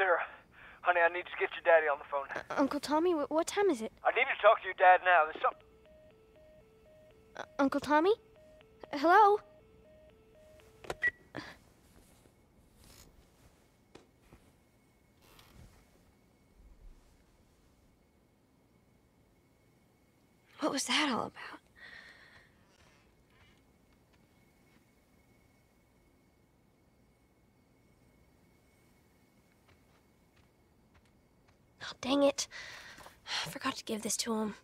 Sarah, honey, I need to get your daddy on the phone. Uncle Tommy, wh- what time is it? I need to talk to your dad now. There's something. Uh, Uncle Tommy? Hello? What was that all about? Oh, dang it. I forgot to give this to him.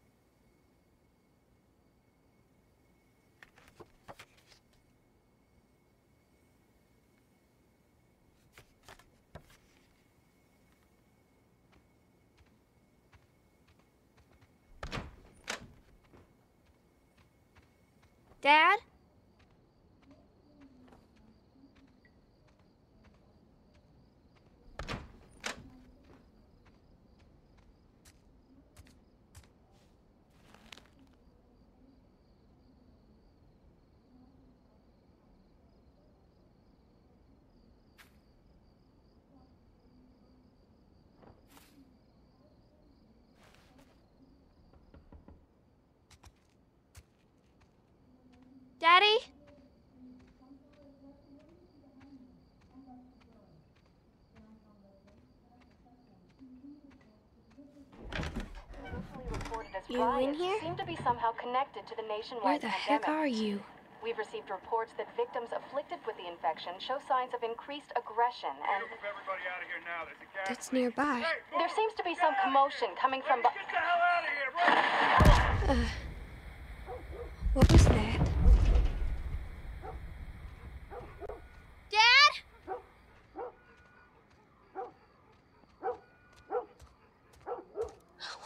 Dad? Daddy? You in here? seem to be somehow connected to the nationwide Where the heck are you? We've received reports that victims afflicted with the infection show signs of increased aggression and everybody out of here now. There's a gas. That's nearby. there seems to be some commotion coming from be- Get the hell out of here! Uh, what was that? Dad? What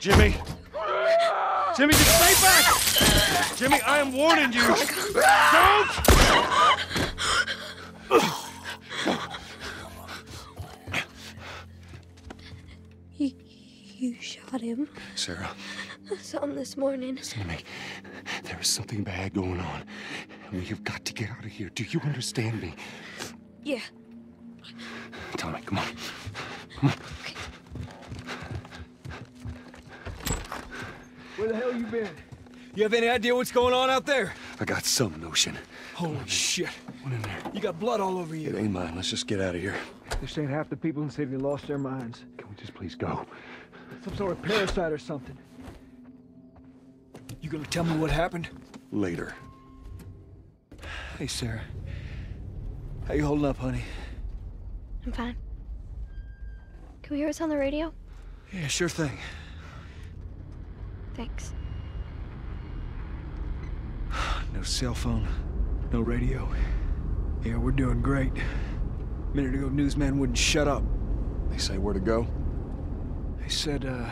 Jimmy! Jimmy, just stay back! Jimmy, I am warning you! Don't! You, you shot him. Sarah, I saw him this morning. listen to me. There is something bad going on. And we have got to get out of here. Do you understand me? Yeah. Tell Tommy, come on. come on. Where the hell you been? You have any idea what's going on out there? I got some notion. Holy shit. What in there? You got blood all over you. It you. ain't mine. Let's just get out of here. They're saying half the people in the city lost their minds. Can we just please go? Some sort of parasite or something. You gonna tell me what happened? Later. Hey, Sarah. How you holding up, honey? I'm fine. Can we hear us on the radio? Yeah, sure thing. Thanks. No cell phone, no radio. Yeah, we're doing great. A minute ago, newsman wouldn't shut up. They say where to go? They said, uh,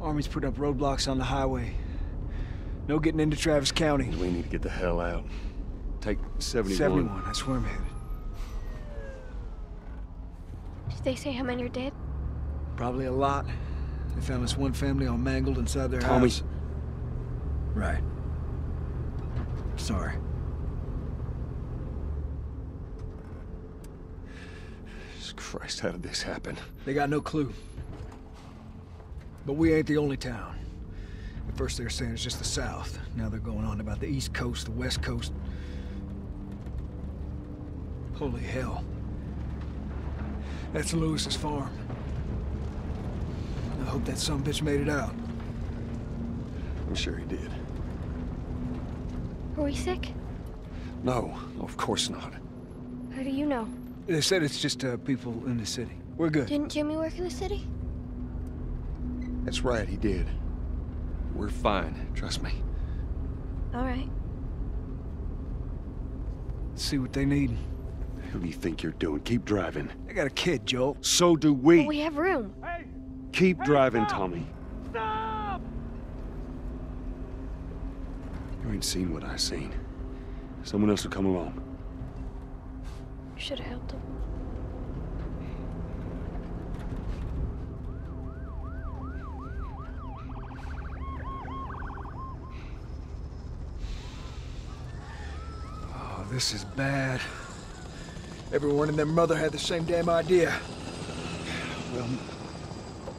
Army's put up roadblocks on the highway. No getting into Travis County. We need to get the hell out. Take 71. 71, that's where I'm headed. Did they say how many are dead? Probably a lot. They found this one family all mangled inside their Tommy. house. Right. Sorry. Jesus Christ, how did this happen? They got no clue. But we ain't the only town. At first they were saying it's just the south. Now they're going on about the east coast, the west coast. Holy hell. That's Lewis's farm. I hope that some bitch made it out. I'm sure he did. Are we sick? No, no, of course not. How do you know? They said it's just uh, people in the city. We're good. Didn't Jimmy work in the city? That's right, he did. We're fine, trust me. All right. See what they need. Who do you think you're doing? Keep driving. I got a kid, Joel. So do we. But we have room. Keep driving, Tommy. Stop! You ain't seen what I seen. Someone else will come along. You should have helped him. Oh, this is bad. Everyone and their mother had the same damn idea. Well,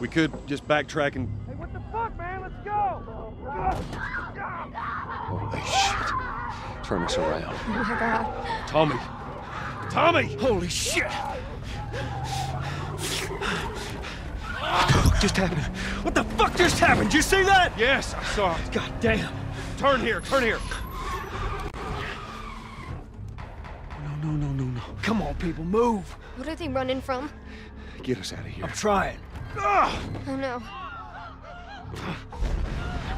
we could just backtrack and. Hey, what the fuck, man? Let's go! Holy shit. Turn us around. Oh my god. Tommy! Tommy! Holy shit! Just happened. What the fuck just happened? Did you see that? Yes, I saw it. God damn. Turn here, turn here. No, no, no, no, no. Come on, people, move. What are they running from? Get us out of here. I'm trying. Oh no.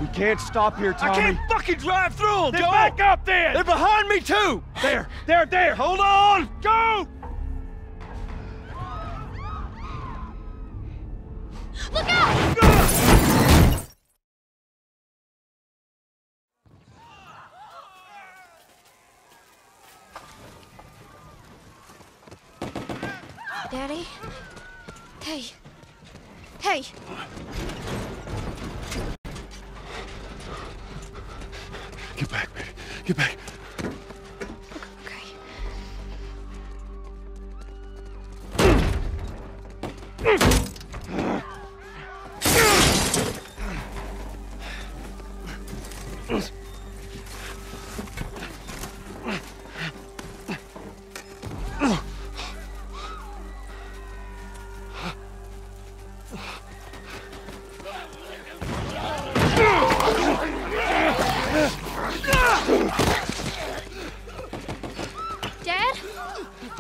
We can't stop here, Tommy. I can't fucking drive through them, Then Joel. back up then! They're behind me too. There, there, there! Hold on! Go! Look out!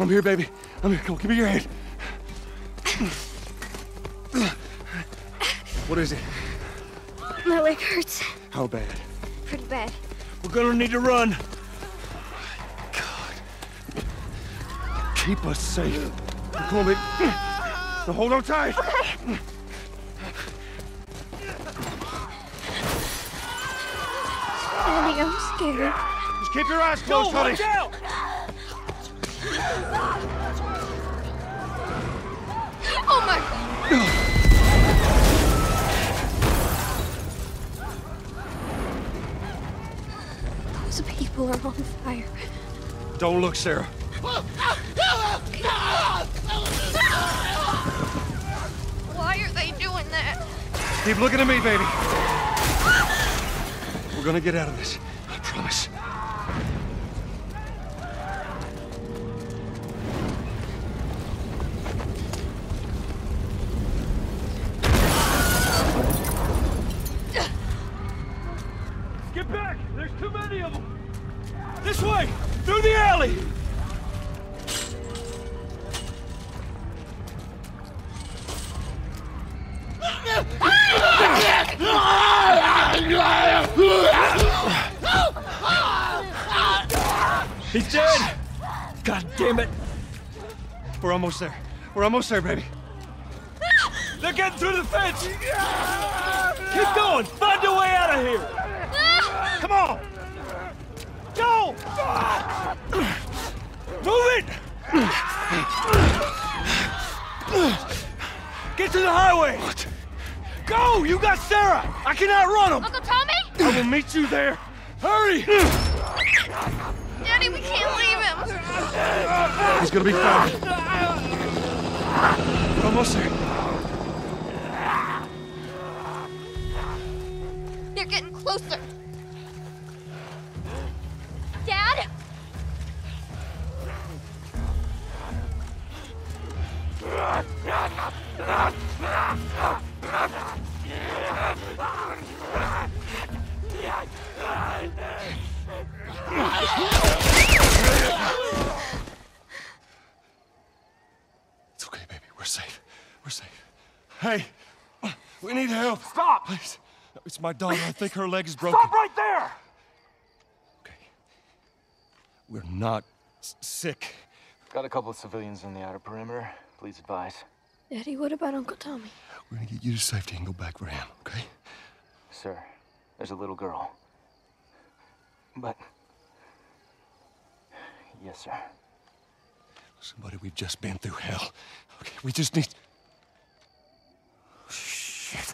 I'm here, baby. I'm here. Come on, give me your hand. What is it? My leg hurts. How bad? Pretty bad. We're gonna need to run. God. Keep us safe. Come on, baby. Now hold on tight. Daddy, I'm scared. Just keep your eyes closed, honey. Those people are on fire. Don't look, Sarah. Why are they doing that? Keep looking at me, baby. We're gonna get out of this. We're almost there. We're almost there, baby. They're getting through the fence! Keep going! Find a way out of here! Come on! Go! Move it! Get to the highway! What? Go! You got Sarah! I cannot run them! Uncle Tommy? I will meet you there! Hurry! Daddy, we can't leave him. He's gonna be fine. Almost there. They're getting closer. Dad? It's okay, baby. We're safe. We're safe. Hey, we. Stop! Please. It's my daughter. I think her leg is broken. Stop right there! Okay. We're not s- sick. Got a couple of civilians in the outer perimeter. Please advise. Daddy, what about Uncle Tommy? We're gonna get you to safety and go back for him, okay? Sir, there's a little girl. But. Yes, sir. Somebody, we've just been through hell. Okay, we just need. Shit.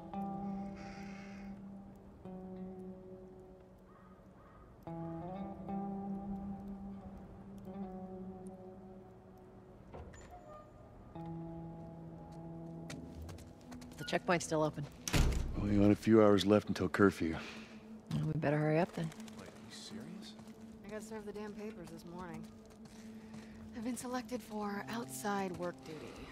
checkpoint's still open. Only got a few hours left until curfew. Well, we better hurry up then. Wait, are you serious? I gotta serve the damn papers this morning. I've been selected for outside work duty.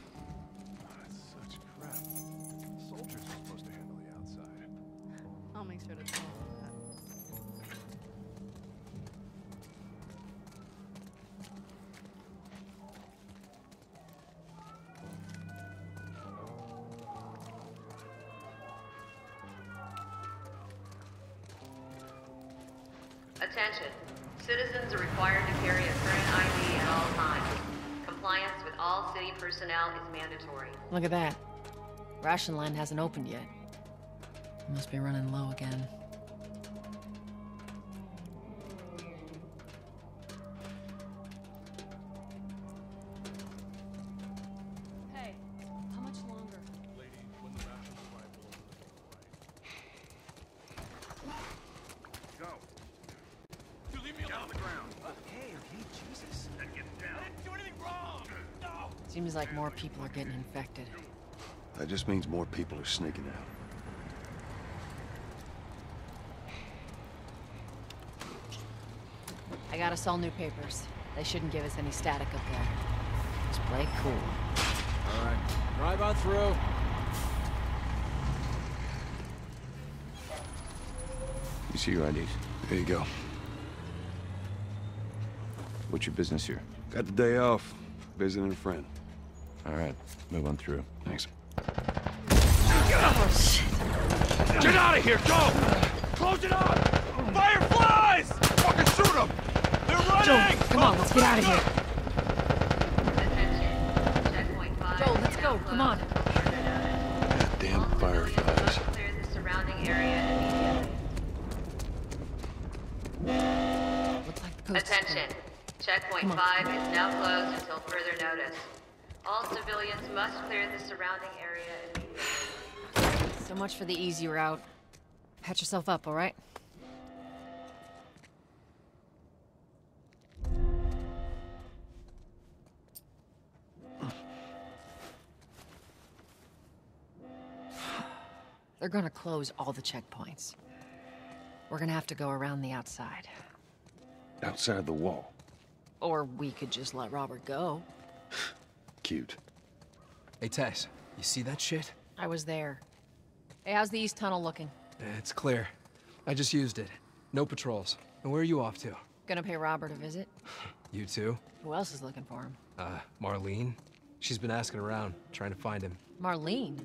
Attention. Citizens are required to carry a current ID at all times. Compliance with all city personnel is mandatory. Look at that. Ration line hasn't opened yet. Must be running low again. People are getting infected. That just means more people are sneaking out. I got us all new papers. They shouldn't give us any static up there. Just play cool. All right, drive on through. You see your IDs. There you go. What's your business here? Got the day off. Visiting a friend. All right, move on through. Thanks. Oh, shit. Get out of here! Go! Close it up! Fireflies! Fucking shoot them! They're running! Joel, come on, let's get out of here. Joel, let's go. Come on. Goddamn fireflies. Clear the surrounding area immediately. Looks like the coast is Attention. Checkpoint 5 is now closed until further notice. All civilians must clear the surrounding area immediately. So much for the easy route. Patch yourself up, all right? They're gonna close all the checkpoints. We're gonna have to go around the outside. Outside the wall. Or we could just let Robert go. Cute. Hey, Tess, you see that shit? I was there. Hey, how's the east tunnel looking? It's clear. I just used it. No patrols. And where are you off to? Gonna pay Robert a visit? You too? Who else is looking for him? Uh, Marlene? She's been asking around, trying to find him. Marlene?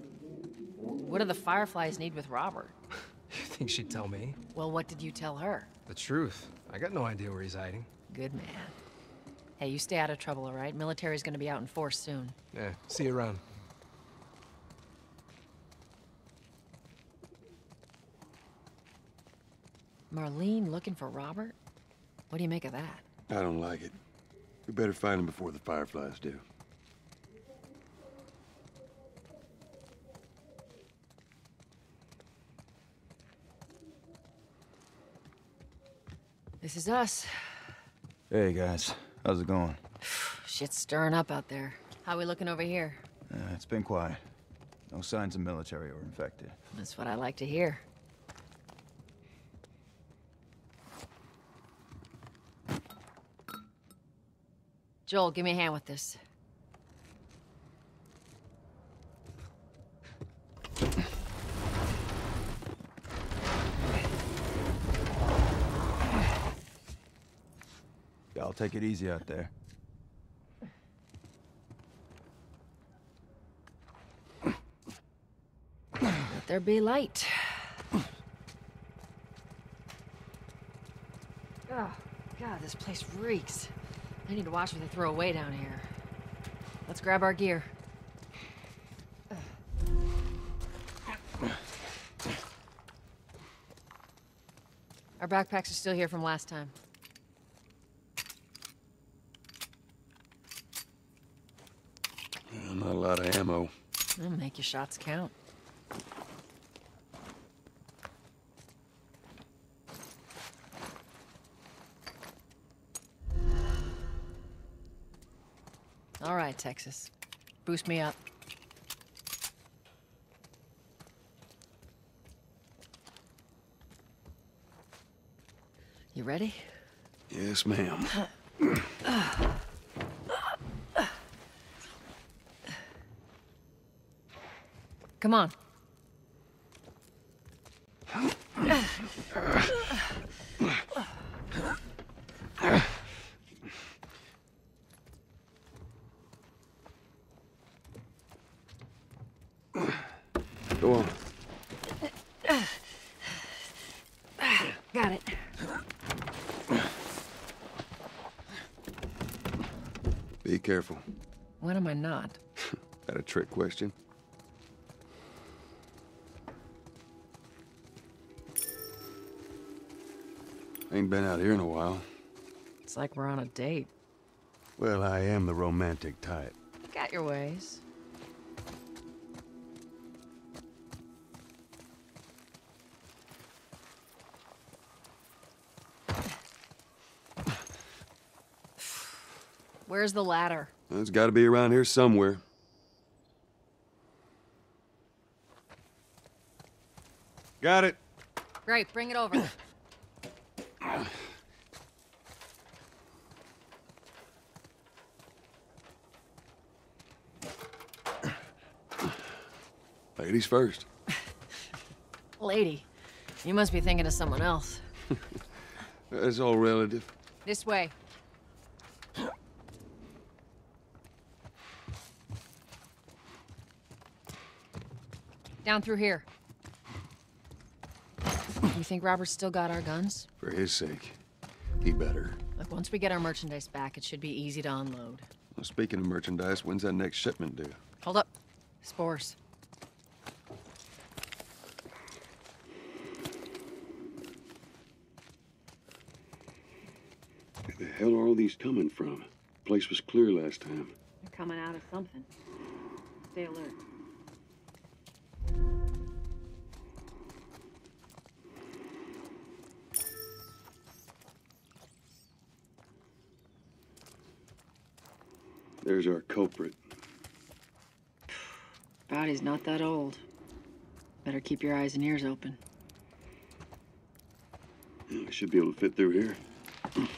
What do the Fireflies need with Robert? You think she'd tell me? Well, what did you tell her? The truth. I got no idea where he's hiding. Good man. Hey, you stay out of trouble, all right? Military's gonna be out in force soon. Yeah, see you around. Marlene looking for Robert? What do you make of that? I don't like it. We better find him before the fireflies do. This is us. Hey guys, how's it going? Shit's stirring up out there. How are we looking over here? Uh, it's been quiet. No signs of military or infected. That's what I like to hear. Joel, give me a hand with this. Y'all take it easy out there. Let there be light. Oh, God, this place reeks. I need to watch what they throw away down here. Let's grab our gear. Our backpacks are still here from last time. Yeah, not a lot of ammo. That'll make your shots count. All right, Texas. Boost me up. You ready? Yes, ma'am. Come on. Go on. Got it. Be careful. When am I not? That a trick question? Ain't been out here in a while. It's like we're on a date. Well, I am the romantic type. Got your ways. Where's the ladder? It's got to be around here somewhere. Got it. Great, bring it over. Ladies first. Lady, you must be thinking of someone else. That's all relative. This way. Down through here. You think Robert's still got our guns? For his sake, he better. Look, once we get our merchandise back, it should be easy to unload. Well, speaking of merchandise, when's that next shipment due? Hold up. Spores. Where the hell are all these coming from? Place was clear last time. They're coming out of something. Stay alert. There's our culprit. Body's not that old. Better keep your eyes and ears open. I should be able to fit through here.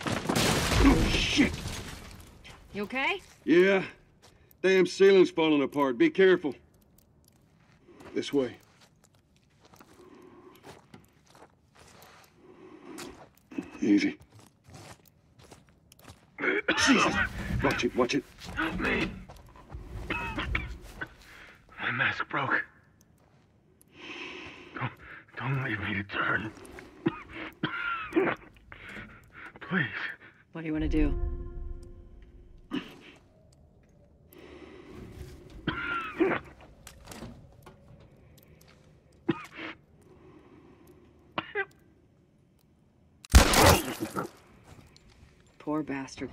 Oh, shit! You okay? Yeah. Damn ceiling's falling apart. Be careful. This way. Easy. Jesus! Watch it, watch it. Help me. My mask broke. Don't, don't leave me to turn. Please. What do you want to do? Poor bastard.